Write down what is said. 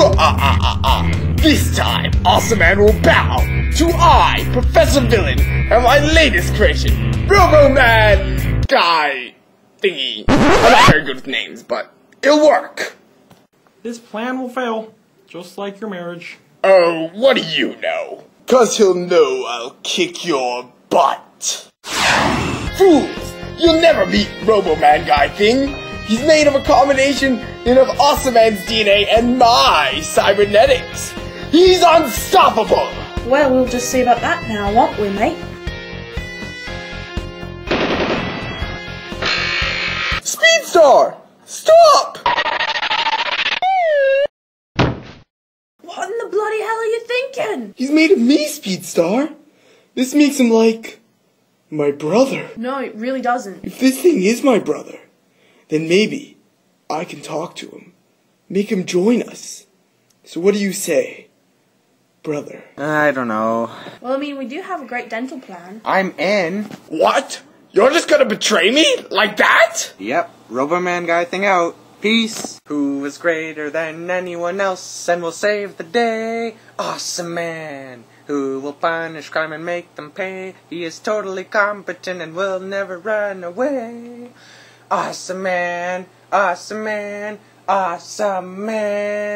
ah, ah, ah, ah. This time, Awesome Man will bow to I, Professor Villain, and my latest creation, Robo Man Guy Thingy. I'm not very good with names, but it'll work. This plan will fail, just like your marriage. Oh, what do you know? Cause he'll know I'll kick your butt. Fools! You'll never beat Robo Man Guy Thing. He's made of a combination of Awesome Man's DNA and my cybernetics. He's unstoppable! Well, we'll just see about that now, won't we, mate? Speedstar! Stop! What in the bloody hell are you thinking? He's made of me, Speedstar. This makes him like my brother. No, it really doesn't. If this thing is my brother, then maybe I can talk to him. Make him join us. So what do you say, brother? I don't know. Well, I mean, we do have a great dental plan. I'm in. What? You're just gonna betray me? Like that? Yep, Roboman guy thing out. Peace. Who is greater than anyone else and will save the day? Awesome man. Who will punish crime and make them pay? He is totally competent and will never run away. Awesome man. Awesome man. Awesome man.